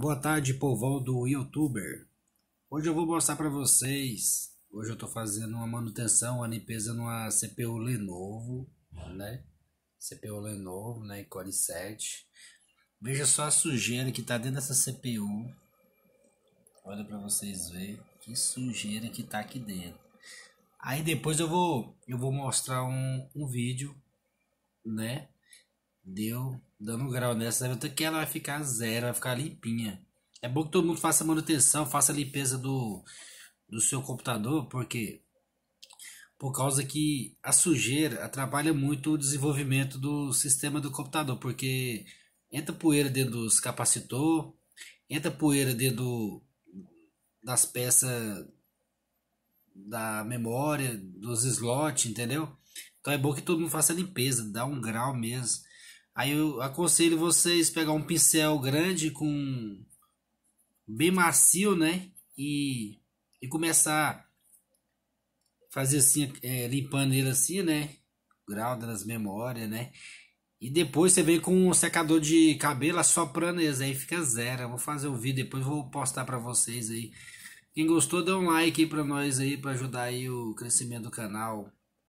Boa tarde, povão do YouTuber. Hoje eu vou mostrar para vocês. Hoje eu estou fazendo uma manutenção, uma limpeza numa CPU Lenovo, né? CPU Lenovo, né? Core 7. Veja só a sujeira que tá dentro dessa CPU. Olha para vocês verem que sujeira que tá aqui dentro. Aí depois eu vou eu vou mostrar um, um vídeo, né? Deu dando grau nessa, até que ela vai ficar zero, vai ficar limpinha. É bom que todo mundo faça manutenção, faça a limpeza do, do seu computador, porque por causa que a sujeira atrapalha muito o desenvolvimento do sistema do computador, porque entra poeira dentro dos capacitor, entra poeira dentro das peças da memória, dos slots, entendeu? Então é bom que todo mundo faça a limpeza, dá um grau mesmo. Aí eu aconselho vocês pegar um pincel grande com bem macio, né? E, e começar a fazer assim, é, limpando ele assim, né? Grau das memórias, né? E depois você vem com um secador de cabelo assoprando eles, aí fica zero. Eu vou fazer o vídeo depois, vou postar para vocês aí. Quem gostou, dá um like aí pra nós aí, para ajudar aí o crescimento do canal.